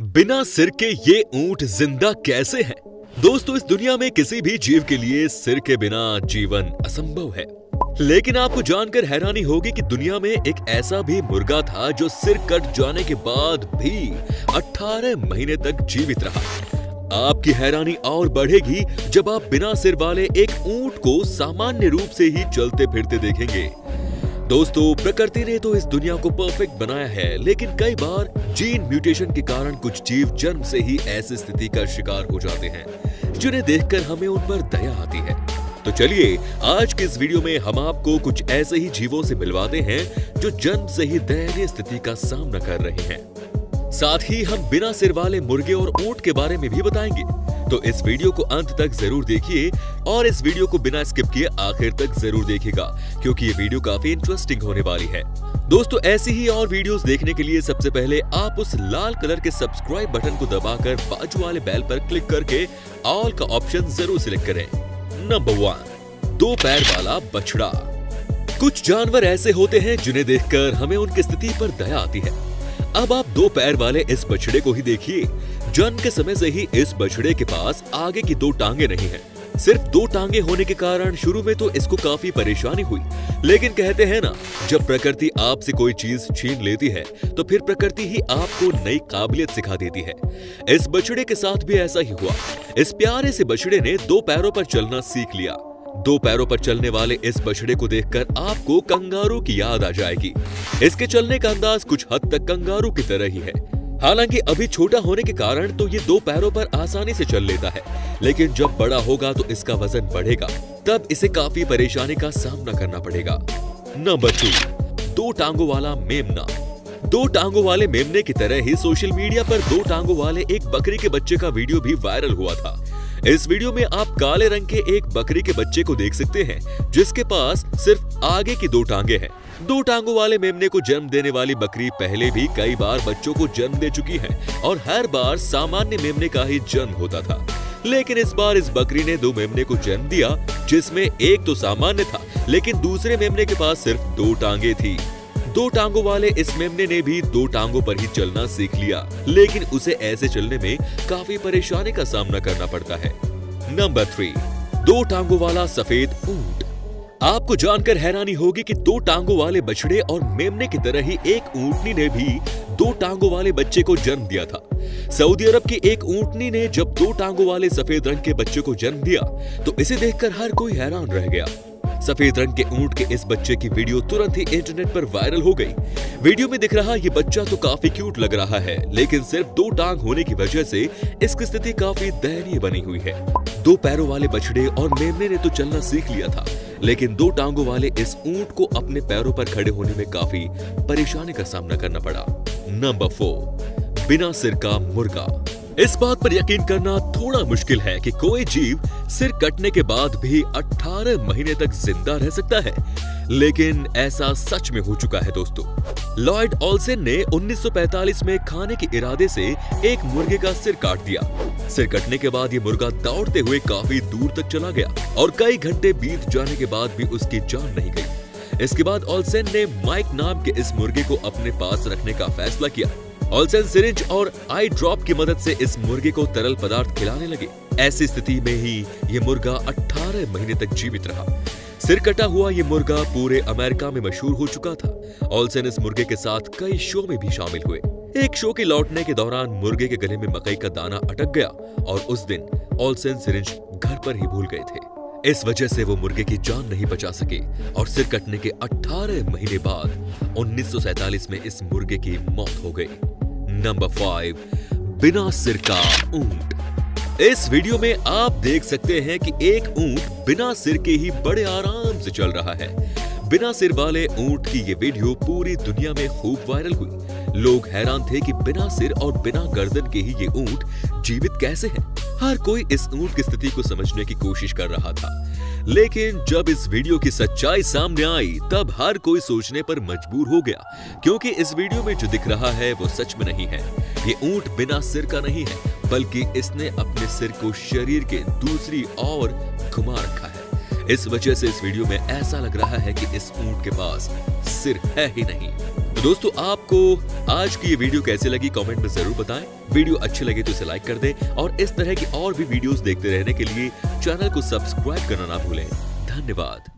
बिना सिर के ये ऊँट ज़िंदा कैसे है? दोस्तों, इस दुनिया में किसी भी जीव के लिए सिर के बिना जीवन असंभव है। लेकिन आपको जानकर हैरानी होगी कि दुनिया में एक ऐसा भी मुर्गा था जो सिर कट जाने के बाद भी 18 महीने तक जीवित रहा। आपकी हैरानी और बढ़ेगी जब आप बिना सिर वाले एक ऊँट को सामान्य रूप से ही चलते फिरते देखेंगे। दोस्तों, प्रकृति ने तो इस दुनिया को परफेक्ट बनाया है, लेकिन कई बार जीन म्यूटेशन के कारण कुछ जीव जन्म से ही ऐसी स्थिति का शिकार हो जाते हैं, जिन्हें देखकर हमें उन पर दया आती है। तो चलिए, आज के इस वीडियो में हम आपको कुछ ऐसे ही जीवों से मिलवाते हैं, जो जन्म से ही दयनीय स्थिति का सामना कर रहे हैं। साथ ही हम बिना सिर वाले मुर्गे और ऊँट के बारे में भी बताएँगे। तो इस वीडियो को अंत तक ज़रूर देखिए और इस वीडियो को बिना स्किप किए आखिर तक ज़रूर देखिएगा, क्योंकि ये वीडियो काफ़ी इंटरेस्टिंग होने वाली है। दोस्तों, ऐसी ही और वीडियोस देखने के लिए सबसे पहले आप उस लाल कलर के सब्सक्राइब बटन को दबाकर बाजू वाले बेल पर क्लिक करके ऑल का ऑप्शन ज़रूर सिलेक्ट करें। नंबर वन दो पैर वाला बछड़ा। कुछ जानवर ऐसे होते हैं जिन्हें देखकर हमें उनकी स्थिति पर दया आती है। अब आप दो पैर वाले इस बछड़े को ही देखिए। जन्म के समय से ही इस बछड़े के पास आगे की दो टांगे नहीं हैं। सिर्फ़ दो टांगे होने के कारण शुरू में तो इसको काफ़ी परेशानी हुई। लेकिन कहते हैं ना, जब प्रकृति आपसे कोई चीज़ छीन लेती है तो फिर प्रकृति ही आपको नई काबिलियत सिखा देती है। इस बछड़े के साथ भी ऐसा ही हुआ। इस प्यारे से बछड़े ने दो पैरों पर चलना सीख लिया। दो पैरों पर चलने वाले इस बछड़े को देखकर आपको कंगारू की याद आ जाएगी। इसके चलने का अंदाज कुछ हद तक कंगारू की तरह ही है। हालाँकि अभी छोटा होने के कारण तो ये दो पैरों पर आसानी से चल लेता है। लेकिन जब बड़ा होगा तो इसका वज़न बढ़ेगा, तब इसे काफ़ी परेशानी का सामना करना पड़ेगा। नंबर टू, दो टांगों वाला मेमना। दो टांगों वाले मेमने की तरह ही सोशल मीडिया पर दो टांगों वाले एक बकरी के बच्चे का वीडियो भी वायरल हुआ था। इस वीडियो में आप काले रंग के एक बकरी के बच्चे को देख सकते हैं, जिसके पास सिर्फ़ आगे की दो टांगे हैं। दो टांगों वाले मेमने को जन्म देने वाली बकरी पहले भी कई बार बच्चों को जन्म दे चुकी है और हर बार सामान्य मेमने का ही जन्म होता था। लेकिन इस बार इस बकरी ने दो मेमने को जन्म दिया, जिसमें एक तो सामान्य था, लेकिन दूसरे मेमने के पास सिर्फ़ दो टांगे थी। दो टांगों वाले इस मेमने ने भी दो टांगों पर ही चलना सीख लिया, लेकिन उसे ऐसे चलने में काफ़ी परेशानी का सामना करना पड़ता है। नंबर थ्री, दो टांगों वाला सफ़ेद ऊँट। आपको जानकर हैरानी होगी कि दो टांगों वाले बछड़े और मेमने की तरह ही एक ऊंटनी ने भी दो टांगों वाले बच्चे को जन्म दिया था। सऊदी अरब की एक ऊंटनी ने जब दो टांगों वाले सफ़ेद रंग के बच्चे को जन्म दिया तो इसे देखकर हर कोई हैरान रह गया। सफ़ेद रंग के ऊँट के इस बच्चे की वीडियो तुरंत ही इंटरनेट पर वायरल हो गई। वीडियो में दिख रहा ये बच्चा तो काफ़ी क्यूट लग रहा है, लेकिन सिर्फ़ दो टांग होने की वजह से इसकी स्थिति काफ़ी दयनीय बनी हुई है। दो पैरों वाले बछड़े और मेमने ने तो चलना सीख लिया था। लेकिन दो टांगों वाले इस ऊँट को अपने पैरों पर खड़े होने में काफ़ी परेशानी का सामना करना पड़ा। नंबर फोर बिना सिर का मुर्गा। इस बात पर यकीन करना थोड़ा मुश्किल है कि कोई जीव सिर कटने के बाद भी 18 महीने तक ज़िंदा रह सकता है। लेकिन ऐसा सच में हो चुका है दोस्तों। लॉयड ऑल्सन ने 1945 में खाने के इरादे से एक मुर्गे का सिर काट दिया। सिर कटने के बाद ये मुर्गा दौड़ते हुए काफ़ी दूर तक चला गया और कई घंटे बीत जाने के बाद भी उसकी जान नहीं गई। इसके बाद ऑलसेन ने माइक नाम के इस मुर्गे को अपने पास रखने का फैसला किया। ऑलसेन सिरिंज और आई ड्रॉप की मदद से इस मुर्गे को तरल पदार्थ खिलाने लगे। ऐसी स्थिति में ही ये मुर्गा 18 महीने तक जीवित रहा। सिर कटा हुआ ये मुर्गा पूरे अमेरिका में मशहूर हो चुका था। ऑलसेन इस मुर्गे के साथ कई शो में भी शामिल हुए। एक शो के लौटने के दौरान मुर्गे के गले में मकई का दाना अटक गया और उस दिन ऑल्सन सिरिंज घर पर ही भूल गए थे। इस वजह से वो मुर्गे की जान नहीं बचा सके और सिर कटने के 18 महीने बाद उन्नीस में इस मुर्गे की मौत हो गई। नंबर फाइव बिना सिर का ऊँट। इस वीडियो में आप देख सकते हैं कि एक ऊँट बिना सिर के ही बड़े आराम से चल रहा है। बिना सिर वाले ऊँट की ये वीडियो पूरी दुनिया में खूब वायरल हुई। लोग हैरान थे कि बिना सिर और बिना गर्दन के ही ये ऊँट जीवित कैसे हैं। हर कोई इस ऊँट की स्थिति को समझने की कोशिश कर रहा था। लेकिन जब इस वीडियो की सच्चाई सामने आई, तब हर कोई सोचने पर मजबूर हो गया, क्योंकि इस वीडियो में जो दिख रहा है वो सच में नहीं है। ये ऊँट बिना सिर का नहीं है, बल्कि इसने अपने सिर को शरीर के दूसरी ओर घुमा रखा है। इस वजह से इस वीडियो में ऐसा लग रहा है कि इस ऊँट के पास सिर है ही नहीं। तो दोस्तों, आपको आज की ये वीडियो कैसे लगी कमेंट में ज़रूर बताएँ। वीडियो अच्छी लगे तो इसे लाइक कर दें और इस तरह की और भी वीडियोस देखते रहने के लिए चैनल को सब्सक्राइब करना ना भूलें। धन्यवाद।